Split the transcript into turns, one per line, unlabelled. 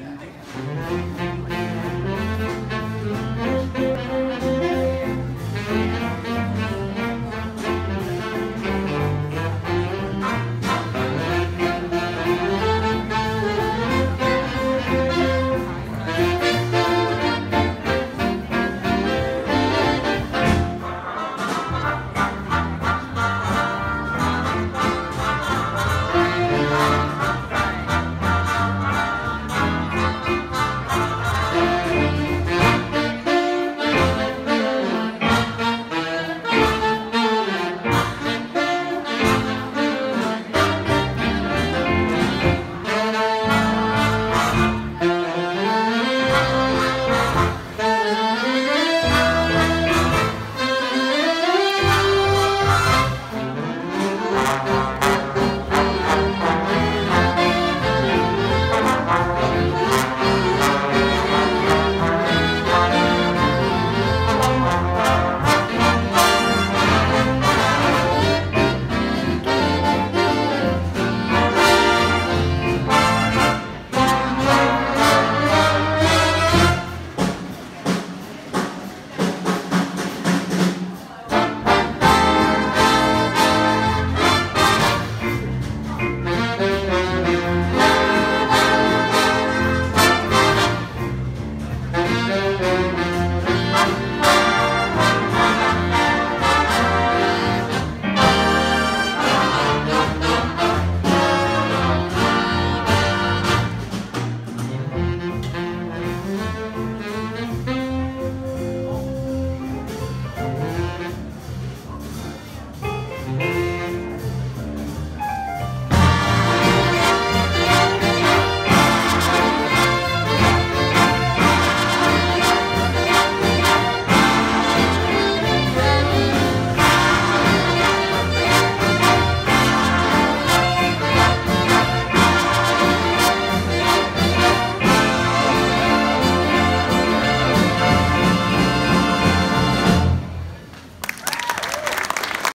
Yeah.